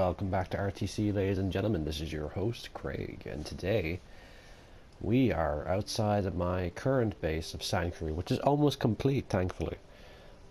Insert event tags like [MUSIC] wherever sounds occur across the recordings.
welcome back to RTC, ladies and gentlemen. This is your host, Craig, and today we are outside of my current base of Sanctuary, which is almost complete, thankfully.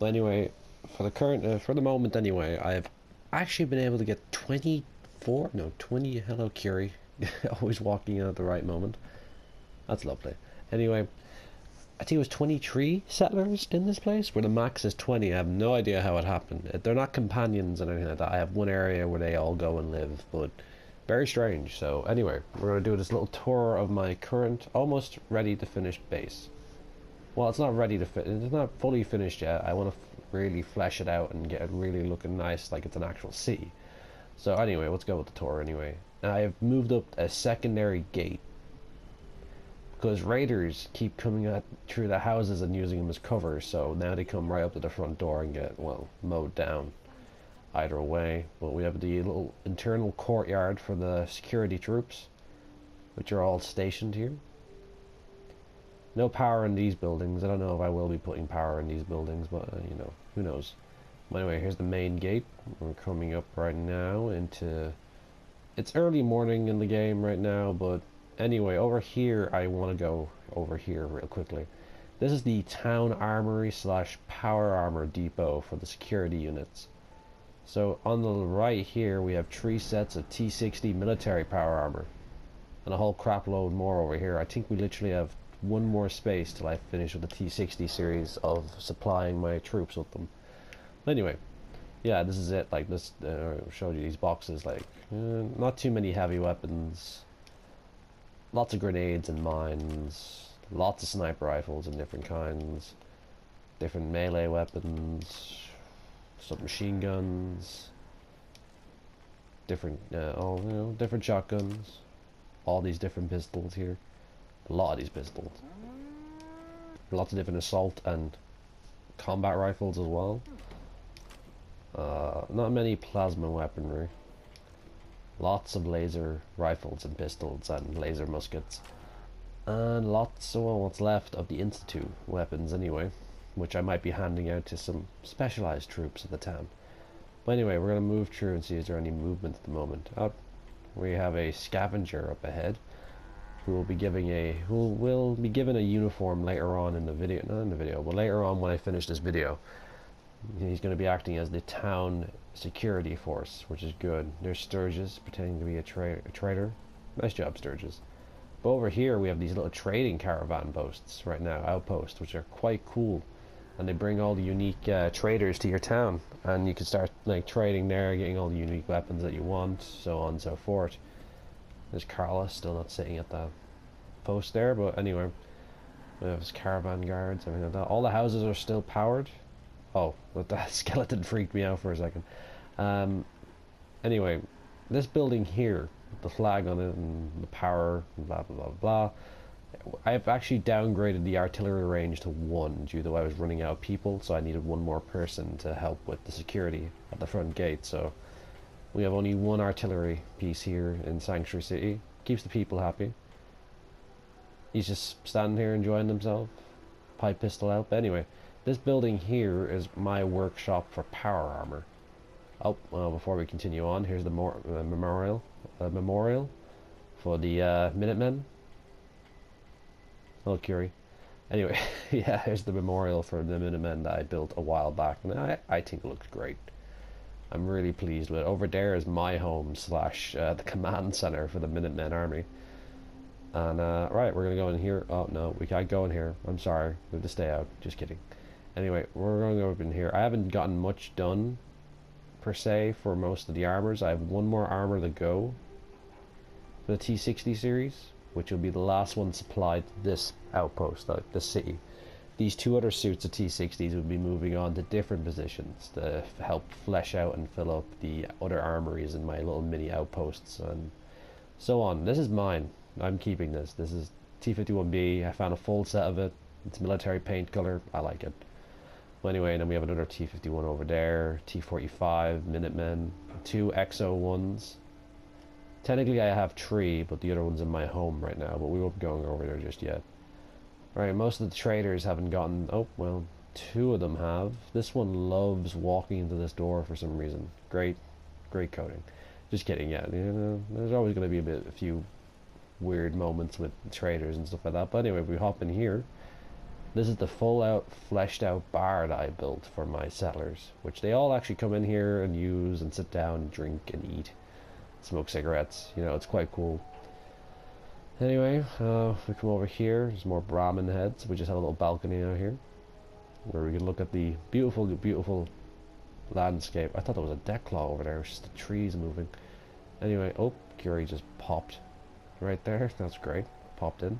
But anyway, for the current, uh, for the moment anyway, I've actually been able to get 24, no, 20 Hello Curie, [LAUGHS] always walking in at the right moment. That's lovely. Anyway, I think it was 23 settlers in this place, where the max is 20. I have no idea how it happened. They're not companions and anything like that. I have one area where they all go and live, but very strange. So anyway, we're going to do this little tour of my current, almost ready to finish base. Well, it's not ready to fit. It's not fully finished yet. I want to really flesh it out and get it really looking nice, like it's an actual city. So anyway, let's go with the tour anyway. I have moved up a secondary gate because raiders keep coming out through the houses and using them as cover so now they come right up to the front door and get well mowed down either way. But we have the little internal courtyard for the security troops which are all stationed here. No power in these buildings. I don't know if I will be putting power in these buildings but uh, you know who knows? But anyway here's the main gate. We're coming up right now into it's early morning in the game right now but anyway, over here, I want to go over here real quickly. This is the town armory slash power armor depot for the security units. So on the right here, we have three sets of T60 military power armor. And a whole crap load more over here. I think we literally have one more space till I finish with the T60 series of supplying my troops with them. Anyway, yeah, this is it. Like this, uh, showed you these boxes. Like, uh, not too many heavy weapons Lots of grenades and mines. Lots of sniper rifles and different kinds. Different melee weapons. Submachine guns. Different, uh, all, you know, different shotguns. All these different pistols here. A lot of these pistols. Lots of different assault and combat rifles as well. Uh, not many plasma weaponry. Lots of laser rifles and pistols and laser muskets. And lots of what's left of the Institute weapons anyway, which I might be handing out to some specialized troops of the town. But anyway, we're going to move through and see is there any movement at the moment. Up, we have a scavenger up ahead who will be giving a who will be given a uniform later on in the video not in the video but later on when I finish this video he's going to be acting as the town security force, which is good. There's Sturgis pretending to be a, tra a trader. Nice job, Sturgis. But over here we have these little trading caravan posts right now, outposts, which are quite cool. And they bring all the unique uh, traders to your town, and you can start like trading there, getting all the unique weapons that you want, so on and so forth. There's Carla still not sitting at the post there, but anyway, we have caravan guards. I mean, all the houses are still powered. Oh, that [LAUGHS] skeleton freaked me out for a second. Um, anyway, this building here, the flag on it and the power, blah blah blah blah. I've actually downgraded the artillery range to one due to I was running out of people, so I needed one more person to help with the security at the front gate. So we have only one artillery piece here in Sanctuary City. Keeps the people happy. He's just standing here enjoying himself. Pipe pistol out. But anyway, this building here is my workshop for power armor. Oh, well, before we continue on, here's the uh, memorial, uh, memorial for the uh, Minutemen. Oh, Curie. Anyway, [LAUGHS] yeah, here's the memorial for the Minutemen that I built a while back, and I, I think it looks great. I'm really pleased with it. Over there is my home slash uh, the command center for the Minutemen Army. And, uh, right, we're gonna go in here. Oh, no, we can't go in here. I'm sorry. We have to stay out. Just kidding. Anyway, we're going to open here. I haven't gotten much done, per se, for most of the armors. I have one more armor to go for the T60 series, which will be the last one supplied to this outpost, like the city. These two other suits of T60s will be moving on to different positions to help flesh out and fill up the other armories in my little mini outposts and so on. This is mine. I'm keeping this. This is T51B. I found a full set of it. It's military paint color. I like it. Well, anyway, and then we have another T-51 over there, T-45, Minutemen, two X-01s. Technically I have three, but the other one's in my home right now, but we won't be going over there just yet. Alright, most of the traders haven't gotten... Oh, well, two of them have. This one loves walking into this door for some reason. Great, great coding. Just kidding, yeah. You know, there's always going to be a bit, a few weird moments with traders and stuff like that. But anyway, we hop in here. This is the full out, fleshed out bar that I built for my settlers, which they all actually come in here and use and sit down drink and eat, smoke cigarettes. You know, it's quite cool. Anyway, uh, we come over here. There's more Brahmin heads. We just have a little balcony out here where we can look at the beautiful, beautiful landscape. I thought there was a Deathclaw over there. It's just the trees moving. Anyway, oh, Curie just popped right there. That's great. Popped in.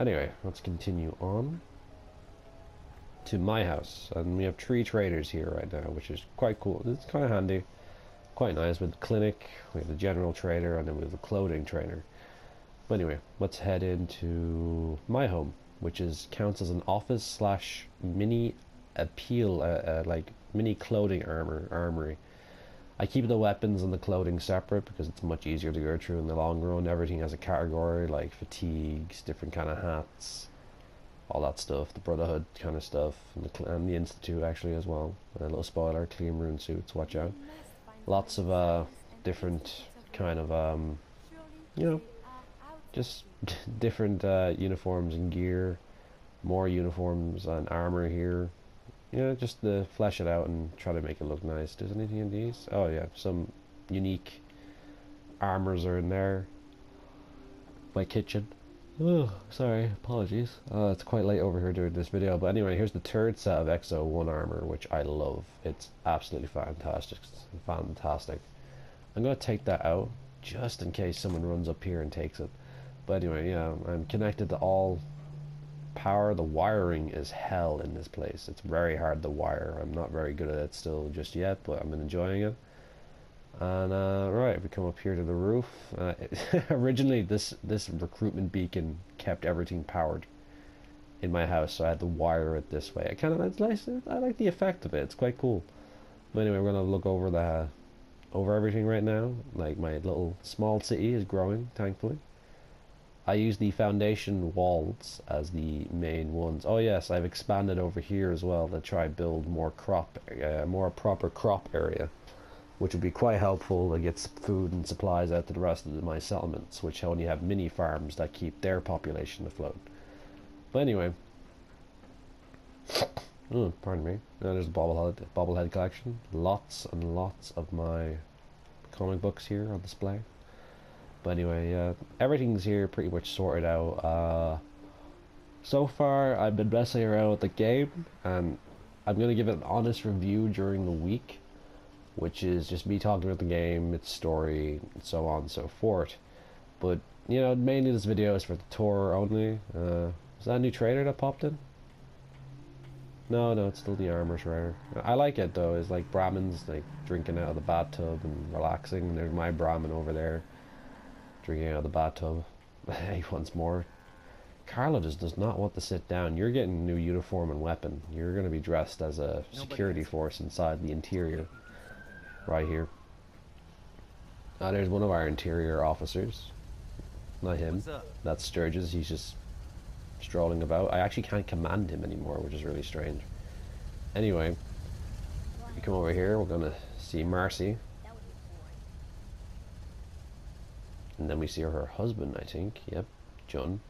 Anyway, let's continue on to my house. And we have three traders here right now, which is quite cool. It's kind of handy. Quite nice with the clinic, we have the general trader, and then we have the clothing trader. But anyway, let's head into my home, which is counts as an office slash mini appeal, uh, uh, like mini clothing armor armory. I keep the weapons and the clothing separate because it's much easier to go through in the long run. Everything has a category like fatigues, different kind of hats, all that stuff, the Brotherhood kind of stuff, and the, and the Institute actually as well. A little spoiler, clean room suits, watch out. Lots of uh, different kind of, um, you know, just [LAUGHS] different uh, uniforms and gear, more uniforms and armor here. You know, just to flesh it out and try to make it look nice. Does anything in these? Oh yeah, some unique armors are in there. My kitchen. Oh, sorry, apologies. Uh, it's quite late over here doing this video, but anyway, here's the third set of X-01 armor, which I love. It's absolutely fantastic. Fantastic. I'm going to take that out, just in case someone runs up here and takes it. But anyway, yeah, I'm connected to all power. The wiring is hell in this place. It's very hard to wire. I'm not very good at it still just yet, but I'm enjoying it. And uh, right, we come up here to the roof. Uh, [LAUGHS] originally, this this recruitment beacon kept everything powered in my house, so I had to wire it this way. I kind of it's nice. I like the effect of it. It's quite cool. But anyway, we're gonna look over the over everything right now. Like my little small city is growing, thankfully. I use the foundation walls as the main ones. Oh yes, I've expanded over here as well to try build more crop, uh, more proper crop area, which would be quite helpful to get food and supplies out to the rest of my settlements, which only have mini farms that keep their population afloat. But anyway, [COUGHS] oh, pardon me. Now there's the bobblehead, bobblehead collection. Lots and lots of my comic books here on display. But anyway, uh, everything's here pretty much sorted out. Uh, so far, I've been messing around with the game, and I'm going to give it an honest review during the week, which is just me talking about the game, its story, and so on and so forth. But, you know, mainly this video is for the tour only. Uh, is that a new trader that popped in? No, no, it's still the armor shredder. I like it though. It's like Brahmins like drinking out of the bathtub and relaxing. There's my Brahmin over there drinking out of the bathtub. [LAUGHS] hey, once more. Carla just does not want to sit down. You're getting a new uniform and weapon. You're going to be dressed as a security force inside the interior. Right here. Ah, there's one of our interior officers. Not him. That's Sturgis. He's just strolling about. I actually can't command him anymore, which is really strange. Anyway, we come over here. We're going to see Marcy. And then we see her husband, I think. Yep, John.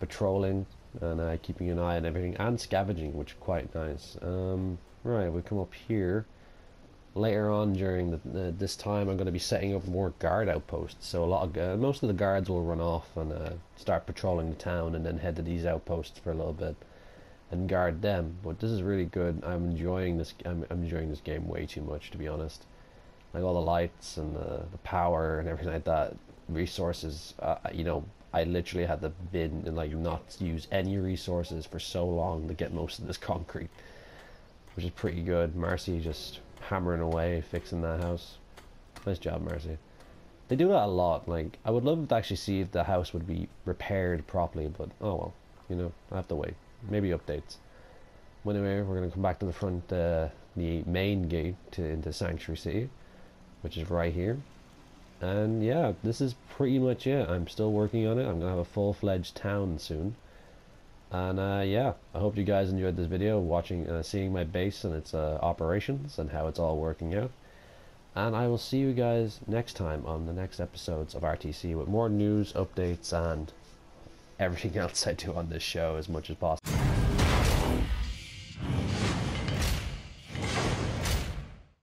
Patrolling and uh, keeping an eye on everything and scavenging, which is quite nice. Um, right, we come up here. Later on during the, the, this time, I'm going to be setting up more guard outposts. So a lot of uh, most of the guards will run off and uh, start patrolling the town, and then head to these outposts for a little bit and guard them. But this is really good. I'm enjoying this. I'm, I'm enjoying this game way too much, to be honest like all the lights and the, the power and everything like that resources uh, you know I literally had to bin and like not use any resources for so long to get most of this [LAUGHS] concrete which is pretty good Marcy just hammering away fixing that house nice job Marcy they do that a lot like I would love to actually see if the house would be repaired properly but oh well you know I have to wait maybe updates anyway we're gonna come back to the front uh, the main gate to into Sanctuary City which is right here. And yeah, this is pretty much it. I'm still working on it. I'm going to have a full-fledged town soon. And uh, yeah, I hope you guys enjoyed this video, watching, uh, seeing my base and its uh, operations and how it's all working out. And I will see you guys next time on the next episodes of RTC with more news, updates, and everything [LAUGHS] else I do on this show as much as possible.